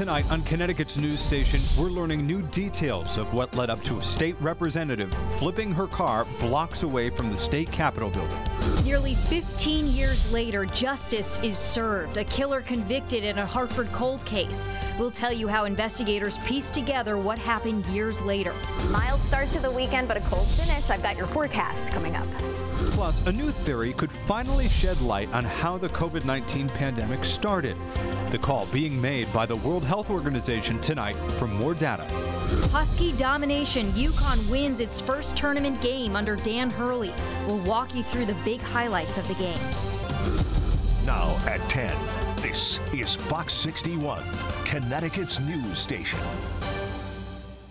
Tonight on Connecticut's news station, we're learning new details of what led up to a state representative flipping her car blocks away from the state capitol building. Nearly 15 years later, justice is served. A killer convicted in a Hartford cold case. We'll tell you how investigators pieced together what happened years later. Mild start to the weekend, but a cold finish. I've got your forecast coming up. Plus, a new theory could finally shed light on how the COVID 19 pandemic started. The call being made by the World Health Organization tonight for more data. Husky domination. UConn wins its first tournament game under Dan Hurley. We'll walk you through the big highlights of the game. Now at 10, this is Fox 61, Connecticut's news station.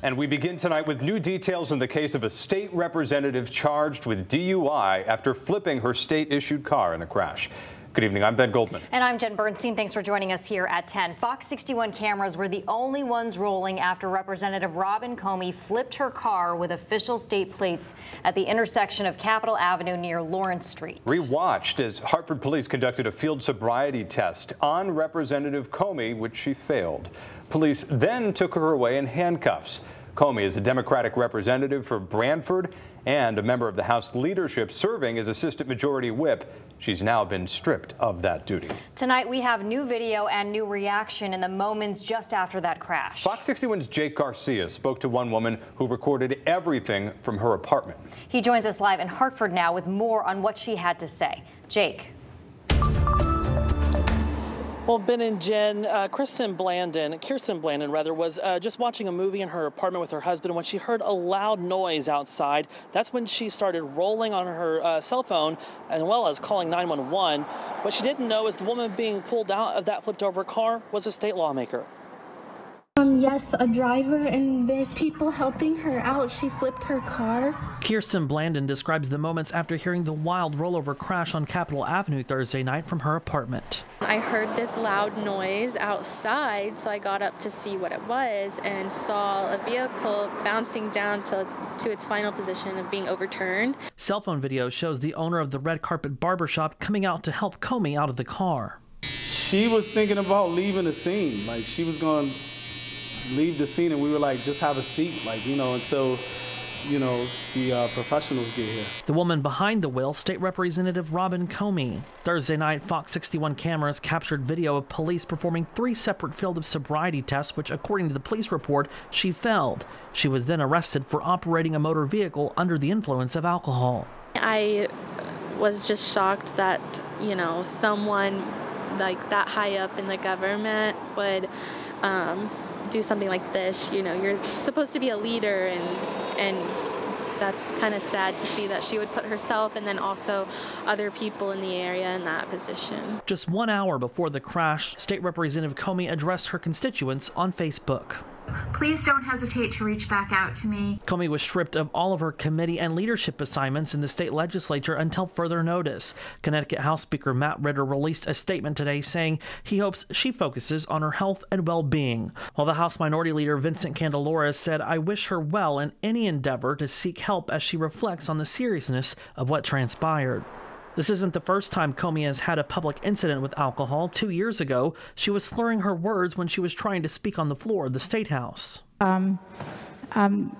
And we begin tonight with new details in the case of a state representative charged with DUI after flipping her state issued car in a crash. Good evening. I'm Ben Goldman. And I'm Jen Bernstein. Thanks for joining us here at 10. Fox 61 cameras were the only ones rolling after Representative Robin Comey flipped her car with official state plates at the intersection of Capitol Avenue near Lawrence Street. Rewatched as Hartford police conducted a field sobriety test on Representative Comey, which she failed. Police then took her away in handcuffs. Comey is a Democratic representative for Branford and a member of the House leadership serving as Assistant Majority Whip. She's now been stripped of that duty. Tonight, we have new video and new reaction in the moments just after that crash. Fox 61's Jake Garcia spoke to one woman who recorded everything from her apartment. He joins us live in Hartford now with more on what she had to say. Jake. Well, Ben and Jen, uh, Kristen Blandon, Kirsten Blandon rather, was uh, just watching a movie in her apartment with her husband when she heard a loud noise outside. That's when she started rolling on her uh, cell phone as well as calling 911. What she didn't know is the woman being pulled out of that flipped over car was a state lawmaker. Um, yes, a driver, and there's people helping her out. She flipped her car. Kirsten Blandon describes the moments after hearing the wild rollover crash on Capitol Avenue Thursday night from her apartment. I heard this loud noise outside, so I got up to see what it was and saw a vehicle bouncing down to, to its final position of being overturned. Cell phone video shows the owner of the red carpet barbershop coming out to help Comey out of the car. She was thinking about leaving the scene. Like, she was going to leave the scene and we were like, just have a seat, like, you know, until, you know, the uh, professionals get here. The woman behind the wheel, State Representative Robin Comey. Thursday night, Fox 61 cameras captured video of police performing three separate field of sobriety tests, which, according to the police report, she failed. She was then arrested for operating a motor vehicle under the influence of alcohol. I was just shocked that, you know, someone like that high up in the government would um, do something like this. You know, you're supposed to be a leader, and and that's kind of sad to see that she would put herself and then also other people in the area in that position. Just one hour before the crash, State Representative Comey addressed her constituents on Facebook. Please don't hesitate to reach back out to me. Comey was stripped of all of her committee and leadership assignments in the state legislature until further notice. Connecticut House Speaker Matt Ritter released a statement today saying he hopes she focuses on her health and well being. While the House Minority Leader Vincent Candelora said, I wish her well in any endeavor to seek help as she reflects on the seriousness of what transpired. This isn't the first time Comey has had a public incident with alcohol. Two years ago, she was slurring her words when she was trying to speak on the floor of the State House. Um, um,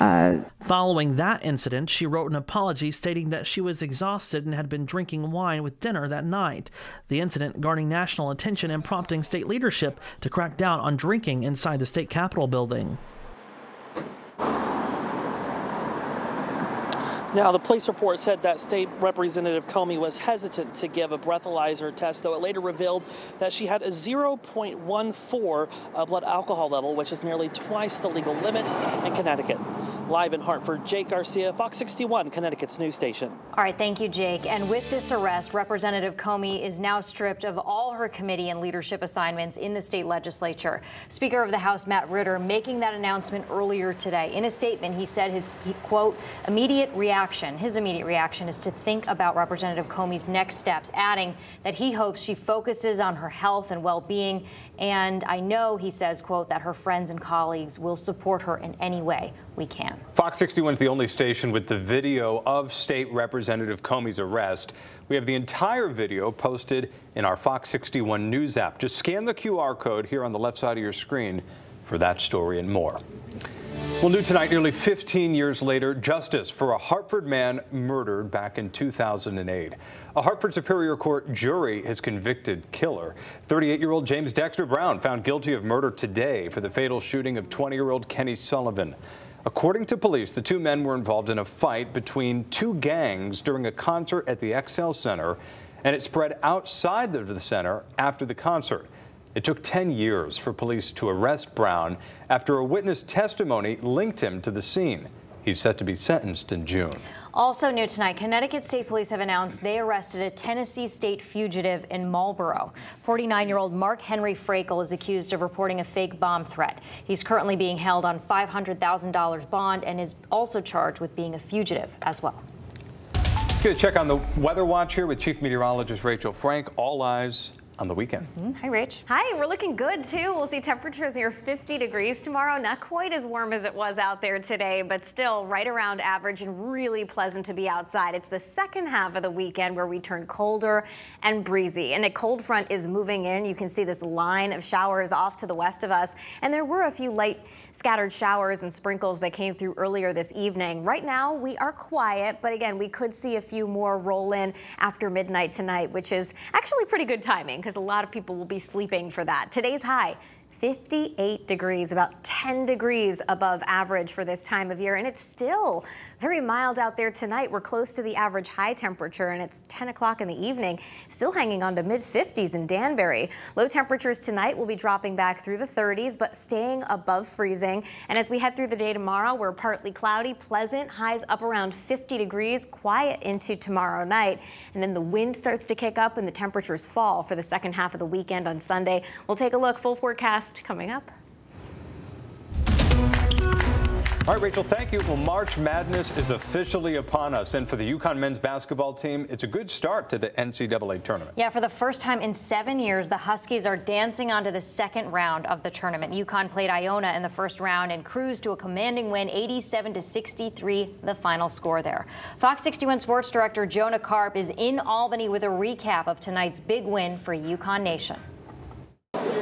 uh, Following that incident, she wrote an apology stating that she was exhausted and had been drinking wine with dinner that night. The incident garnering national attention and prompting state leadership to crack down on drinking inside the state capitol building. Now, the police report said that State Representative Comey was hesitant to give a breathalyzer test, though it later revealed that she had a 0.14 uh, blood alcohol level, which is nearly twice the legal limit in Connecticut. Live in Hartford, Jake Garcia, Fox 61, Connecticut's news station. All right, thank you, Jake. And with this arrest, Representative Comey is now stripped of all her committee and leadership assignments in the state legislature. Speaker of the House Matt Ritter making that announcement earlier today. In a statement, he said his, quote, immediate reaction, his immediate reaction is to think about Representative Comey's next steps, adding that he hopes she focuses on her health and well-being. And I know, he says, quote, that her friends and colleagues will support her in any way we can. Fox 61 is the only station with the video of State Representative Comey's arrest. We have the entire video posted in our Fox 61 News app. Just scan the QR code here on the left side of your screen for that story and more. Well, new tonight, nearly 15 years later, justice for a Hartford man murdered back in 2008. A Hartford Superior Court jury has convicted killer. 38-year-old James Dexter Brown found guilty of murder today for the fatal shooting of 20-year-old Kenny Sullivan. According to police, the two men were involved in a fight between two gangs during a concert at the XL Center, and it spread outside of the center after the concert. It took 10 years for police to arrest Brown after a witness testimony linked him to the scene. He's set to be sentenced in June. Also new tonight, Connecticut State Police have announced they arrested a Tennessee State fugitive in Marlborough. 49-year-old Mark Henry Frakel is accused of reporting a fake bomb threat. He's currently being held on $500,000 bond and is also charged with being a fugitive as well. Let's get a check on the weather watch here with Chief Meteorologist Rachel Frank. All eyes on the weekend. Mm -hmm. Hi, Rach. Hi, we're looking good too. We'll see temperatures near 50 degrees tomorrow. Not quite as warm as it was out there today, but still right around average and really pleasant to be outside. It's the second half of the weekend where we turn colder and breezy. And a cold front is moving in. You can see this line of showers off to the west of us. And there were a few light scattered showers and sprinkles that came through earlier this evening. Right now, we are quiet, but again, we could see a few more roll in after midnight tonight, which is actually pretty good timing because a lot of people will be sleeping for that. Today's high 58 degrees, about 10 degrees above average for this time of year. And it's still very mild out there tonight. We're close to the average high temperature and it's 10 o'clock in the evening, still hanging on to mid 50s in Danbury. Low temperatures tonight will be dropping back through the 30s, but staying above freezing. And as we head through the day tomorrow, we're partly cloudy, pleasant, highs up around 50 degrees, quiet into tomorrow night. And then the wind starts to kick up and the temperatures fall for the second half of the weekend on Sunday. We'll take a look full forecast coming up. All right, Rachel, thank you. Well, March Madness is officially upon us. And for the UConn men's basketball team, it's a good start to the NCAA tournament. Yeah, for the first time in seven years, the Huskies are dancing onto the second round of the tournament. UConn played Iona in the first round and cruised to a commanding win, 87 to 63, the final score there. Fox 61 sports director Jonah Karp is in Albany with a recap of tonight's big win for UConn Nation.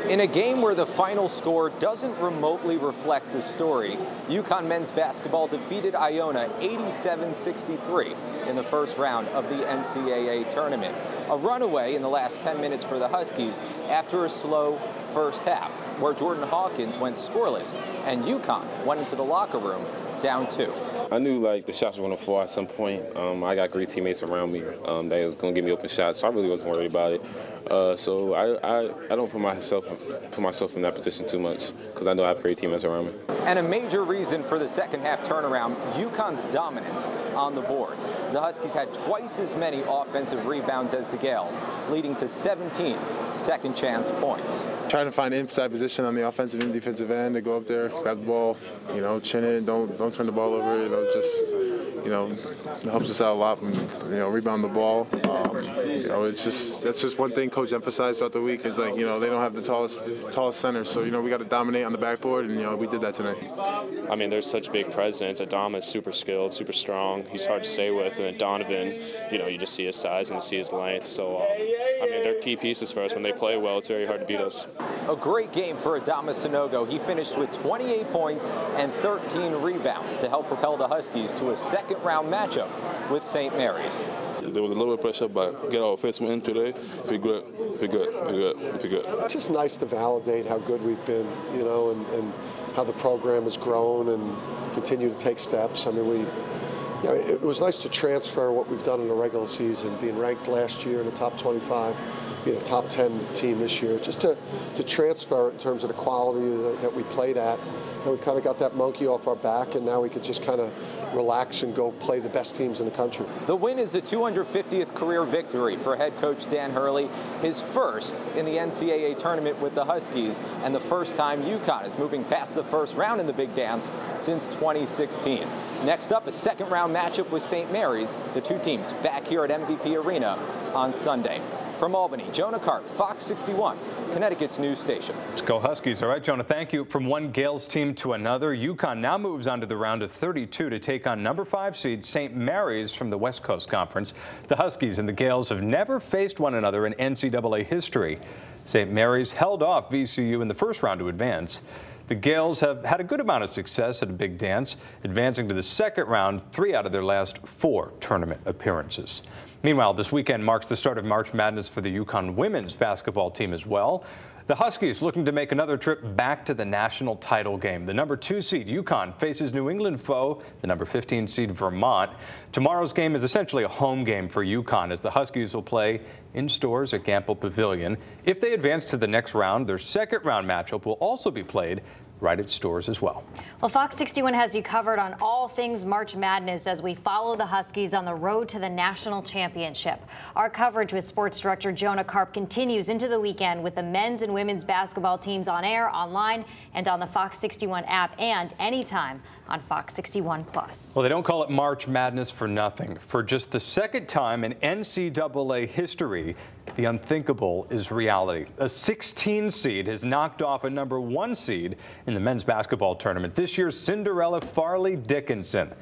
In a game where the final score doesn't remotely reflect the story, UConn men's basketball defeated Iona 87-63 in the first round of the NCAA tournament. A runaway in the last 10 minutes for the Huskies after a slow first half, where Jordan Hawkins went scoreless and UConn went into the locker room down two. I knew like the shots were going to fall at some point. Um, I got great teammates around me um, that was going to give me open shots, so I really wasn't worried about it. Uh, so I, I, I, don't put myself put myself in that position too much because I know I have great teammates around me. And a major reason for the second half turnaround, UConn's dominance on the boards. The Huskies had twice as many offensive rebounds as the Gaels, leading to 17 second chance points. Trying to find inside position on the offensive and defensive end to go up there, grab the ball, you know, chin it, don't don't turn the ball over, you know, just you know, helps us out a lot. And, you know, rebound the ball. Um, you know, it's just that's just one thing coach emphasized throughout the week is like you know they don't have the tallest tallest center, so you know we got to dominate on the backboard, and you know we did that tonight. I mean, there's such big presence. Adam is super skilled, super strong. He's hard to stay with, and then Donovan, you know, you just see his size and you see his length. So, um, I mean, they're key pieces for us. When they play well, it's very hard to beat us. A great game for Adama Sanogo. He finished with 28 points and 13 rebounds to help propel the Huskies to a second round matchup with St. Mary's. There was a little bit of pressure, but get our offense in today. Feel good, feel good, feel good, feel good. It's just nice to validate how good we've been, you know, and, and how the program has grown and continue to take steps. I mean, we you know, it was nice to transfer what we've done in the regular season, being ranked last year in the top 25, being a top 10 team this year, just to, to transfer it in terms of the quality that, that we played at. And we've kind of got that monkey off our back, and now we could just kind of relax and go play the best teams in the country. The win is the 250th career victory for head coach Dan Hurley, his first in the NCAA tournament with the Huskies, and the first time UConn is moving past the first round in the Big Dance since 2016. Next up, a second round matchup with St. Mary's, the two teams back here at MVP Arena on Sunday. From Albany, Jonah Karp, Fox 61, Connecticut's news station. Let's go Huskies. All right, Jonah, thank you. From one Gaels team to another, UConn now moves on to the round of 32 to take on number five seed St. Mary's from the West Coast Conference. The Huskies and the Gaels have never faced one another in NCAA history. St. Mary's held off VCU in the first round to advance. The Gaels have had a good amount of success at a big dance, advancing to the second round three out of their last four tournament appearances. Meanwhile, this weekend marks the start of March Madness for the UConn women's basketball team as well. The Huskies looking to make another trip back to the national title game. The number two seed UConn faces New England foe, the number 15 seed Vermont. Tomorrow's game is essentially a home game for UConn as the Huskies will play in Storrs at Gampel Pavilion. If they advance to the next round, their second round matchup will also be played right at Storrs as well. Well, Fox 61 has you covered on all things March Madness as we follow the Huskies on the road to the national championship. Our coverage with sports director Jonah Karp continues into the weekend with the men's and women's basketball teams on air, online, and on the Fox 61 app and anytime on Fox 61 Plus. Well, they don't call it March Madness for nothing. For just the second time in NCAA history, the unthinkable is reality. A 16 seed has knocked off a number one seed in the men's basketball tournament. This year's Cinderella Fairleigh Dickinson,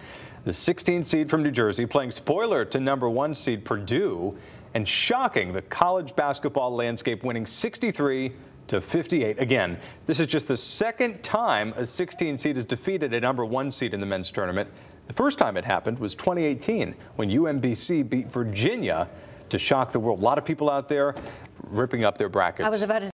the 16 seed from New Jersey, playing spoiler to number one seed Purdue and shocking the college basketball landscape, winning 63 to 58. Again, this is just the second time a 16 seed has defeated a number one seed in the men's tournament. The first time it happened was 2018 when UMBC beat Virginia to shock the world. A lot of people out there ripping up their brackets.